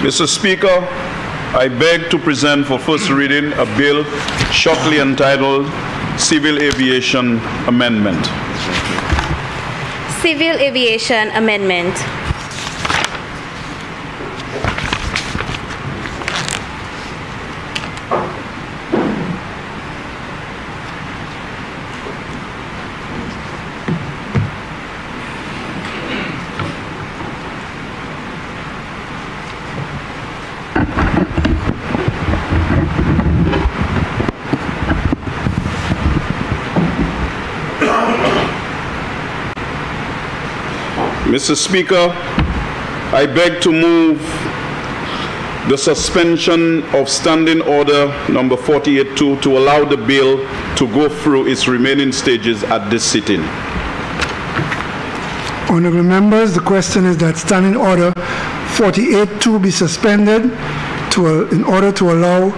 Mr. Speaker, I beg to present for first reading a bill shortly entitled Civil Aviation Amendment. Civil Aviation Amendment. Mr. Speaker, I beg to move the suspension of Standing Order number 48-2 to allow the bill to go through its remaining stages at this sitting. Honorable members, the question is that Standing Order 48-2 be suspended to, in order to allow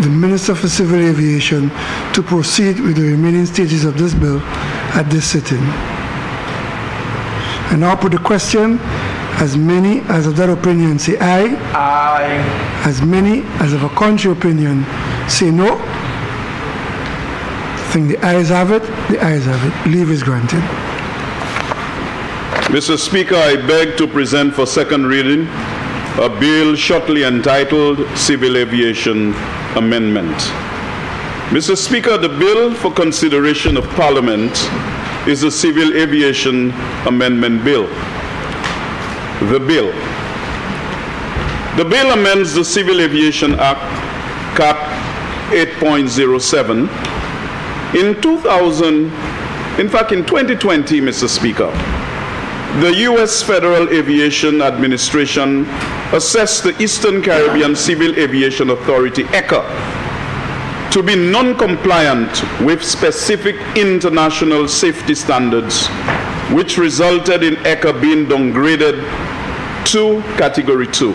the Minister for Civil Aviation to proceed with the remaining stages of this bill at this sitting. And now put the question, as many as of that opinion say aye. Aye. As many as of a contrary opinion say no. I think the ayes have it, the ayes have it. Leave is granted. Mr. Speaker, I beg to present for second reading a bill shortly entitled Civil Aviation Amendment. Mr. Speaker, the bill for consideration of Parliament is the Civil Aviation Amendment Bill. The bill. The bill amends the Civil Aviation Act, Cap 8.07. In 2000, in fact, in 2020, Mr. Speaker, the U.S. Federal Aviation Administration assessed the Eastern Caribbean Civil Aviation Authority, ECA, to be non-compliant with specific international safety standards, which resulted in ECA being downgraded to Category 2.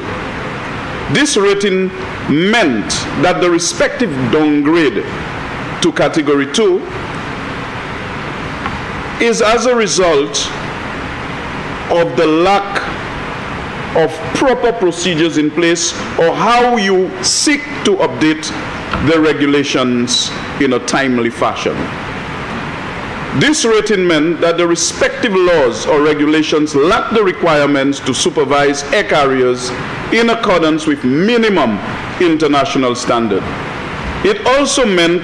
This rating meant that the respective downgrade to Category 2 is as a result of the lack of proper procedures in place or how you seek to update the regulations in a timely fashion. This rating meant that the respective laws or regulations lack the requirements to supervise air carriers in accordance with minimum international standard. It also meant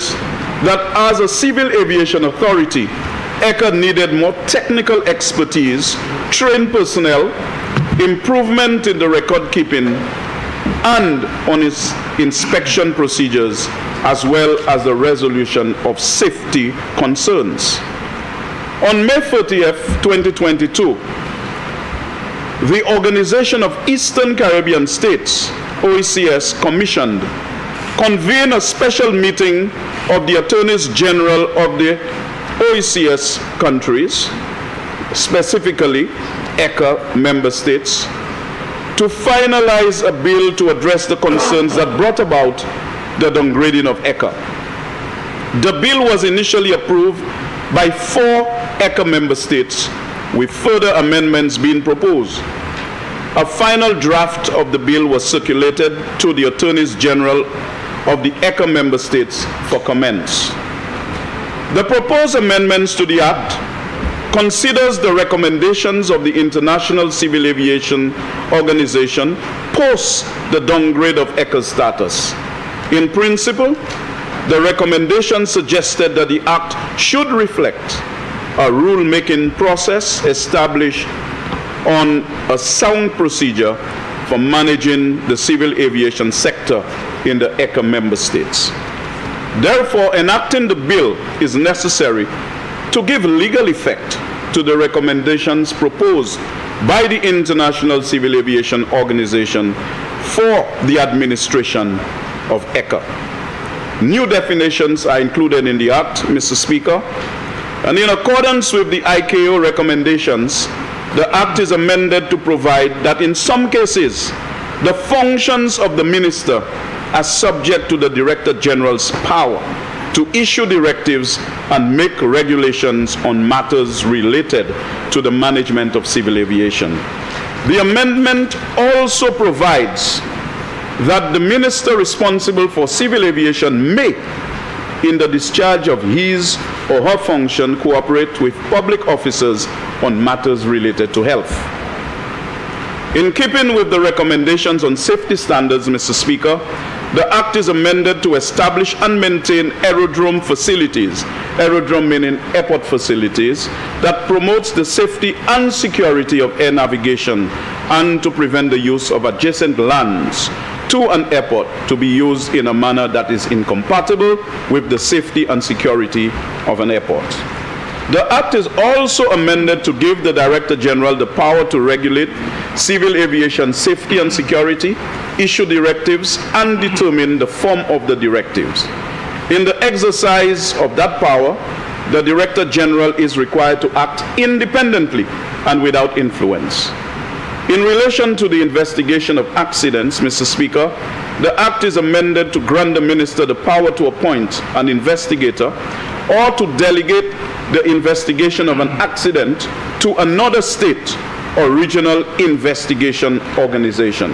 that as a civil aviation authority, ECA needed more technical expertise, trained personnel, improvement in the record keeping, and on its inspection procedures, as well as the resolution of safety concerns. On May 30th, 2022, the Organization of Eastern Caribbean States, OECS, commissioned, convened a special meeting of the Attorneys General of the OECS countries, specifically ECA member states, to finalize a bill to address the concerns that brought about the downgrading of ECA. The bill was initially approved by four ECA member states, with further amendments being proposed. A final draft of the bill was circulated to the Attorneys General of the ECA member states for comments. The proposed amendments to the Act considers the recommendations of the International Civil Aviation Organization post the downgrade of ECA status. In principle, the recommendation suggested that the Act should reflect a rule-making process established on a sound procedure for managing the civil aviation sector in the ECA member states. Therefore, enacting the bill is necessary to give legal effect to the recommendations proposed by the International Civil Aviation Organization for the administration of ECA. New definitions are included in the Act, Mr. Speaker, and in accordance with the ICAO recommendations, the Act is amended to provide that in some cases, the functions of the minister are subject to the Director General's power to issue directives and make regulations on matters related to the management of civil aviation. The amendment also provides that the minister responsible for civil aviation may, in the discharge of his or her function, cooperate with public officers on matters related to health. In keeping with the recommendations on safety standards, Mr. Speaker, the Act is amended to establish and maintain aerodrome facilities, aerodrome meaning airport facilities, that promotes the safety and security of air navigation and to prevent the use of adjacent lands to an airport to be used in a manner that is incompatible with the safety and security of an airport. The Act is also amended to give the Director General the power to regulate civil aviation safety and security, issue directives, and determine the form of the directives. In the exercise of that power, the Director General is required to act independently and without influence. In relation to the investigation of accidents, Mr. Speaker, the Act is amended to grant the Minister the power to appoint an investigator or to delegate the investigation of an accident to another state or regional investigation organization.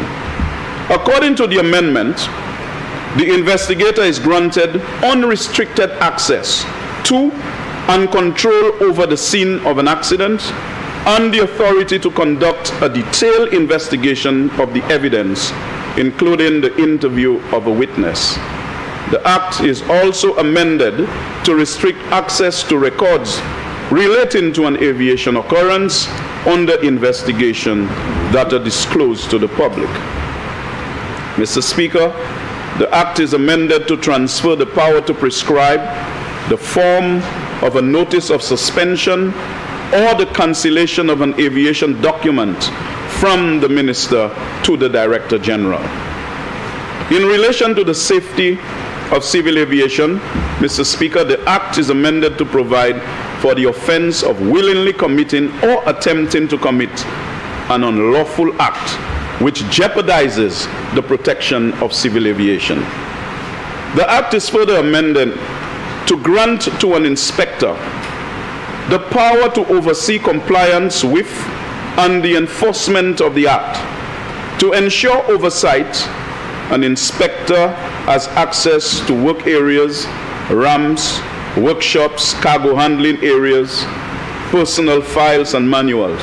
According to the amendment, the investigator is granted unrestricted access to and control over the scene of an accident and the authority to conduct a detailed investigation of the evidence, including the interview of a witness. The Act is also amended to restrict access to records relating to an aviation occurrence under investigation that are disclosed to the public. Mr. Speaker, the Act is amended to transfer the power to prescribe the form of a notice of suspension or the cancellation of an aviation document from the Minister to the Director General. In relation to the safety of Civil Aviation, Mr. Speaker, the Act is amended to provide for the offense of willingly committing or attempting to commit an unlawful act which jeopardizes the protection of civil aviation. The Act is further amended to grant to an inspector the power to oversee compliance with and the enforcement of the Act, to ensure oversight an inspector has access to work areas, ramps, workshops, cargo handling areas, personal files, and manuals.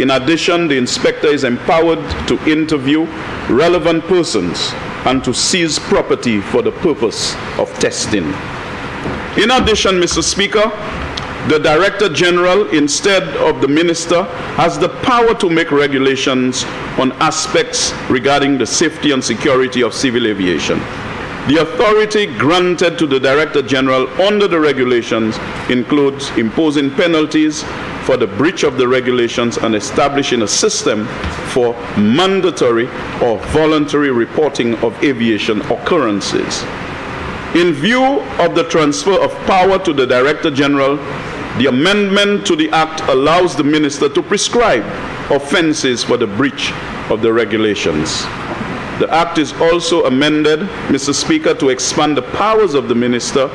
In addition, the inspector is empowered to interview relevant persons and to seize property for the purpose of testing. In addition, Mr. Speaker, the Director General, instead of the Minister, has the power to make regulations on aspects regarding the safety and security of civil aviation. The authority granted to the Director General under the regulations includes imposing penalties for the breach of the regulations and establishing a system for mandatory or voluntary reporting of aviation occurrences. In view of the transfer of power to the Director General, the amendment to the Act allows the minister to prescribe offenses for the breach of the regulations. The Act is also amended, Mr. Speaker, to expand the powers of the minister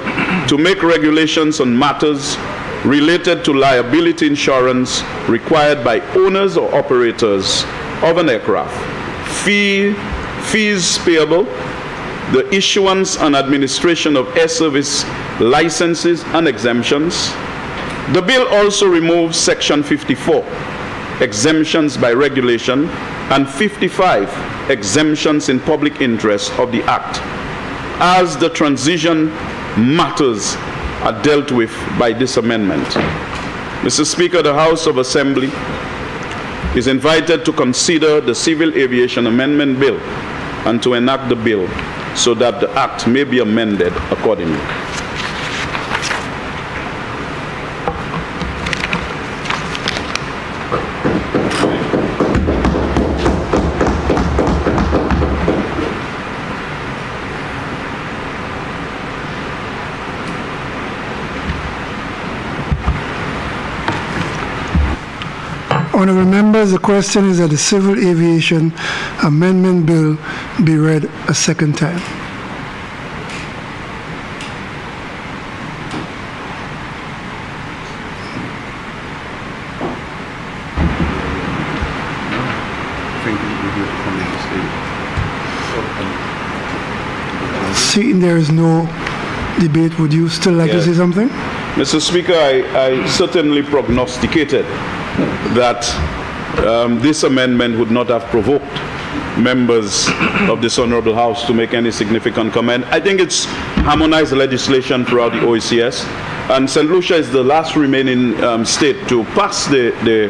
to make regulations on matters related to liability insurance required by owners or operators of an aircraft, fee, fees payable, the issuance and administration of air service licenses and exemptions, the bill also removes Section 54, exemptions by regulation, and 55, exemptions in public interest of the Act, as the transition matters are dealt with by this amendment. Mr. Speaker, the House of Assembly is invited to consider the Civil Aviation Amendment Bill and to enact the bill so that the Act may be amended accordingly. Honourable members, the question is that the Civil Aviation Amendment Bill be read a second time. Seeing there is no debate, would you still like yes. to say something? Mr. Speaker, I, I certainly prognosticated that um, this amendment would not have provoked members of this honorable house to make any significant comment. I think it's harmonized legislation throughout the OECS, and St. Lucia is the last remaining um, state to pass the, the,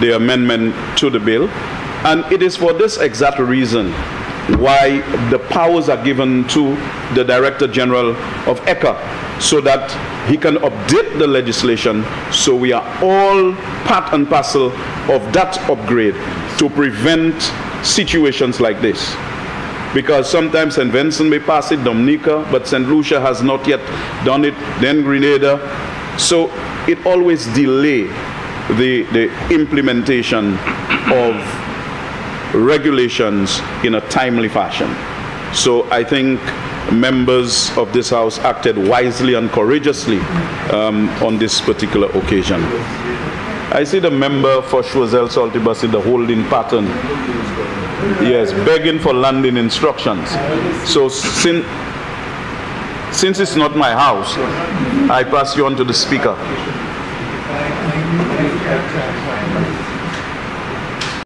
the amendment to the bill, and it is for this exact reason why the powers are given to the Director General of ECA so that he can update the legislation so we are all part and parcel of that upgrade to prevent situations like this. Because sometimes St. Vincent may pass it, Dominica, but St. Lucia has not yet done it, then Grenada. So it always delay the, the implementation of regulations in a timely fashion. So I think members of this House acted wisely and courageously um, on this particular occasion. I see the member for Choiseul Saltibus in the holding pattern. Yes, begging for landing instructions. So since, since it's not my house, I pass you on to the speaker.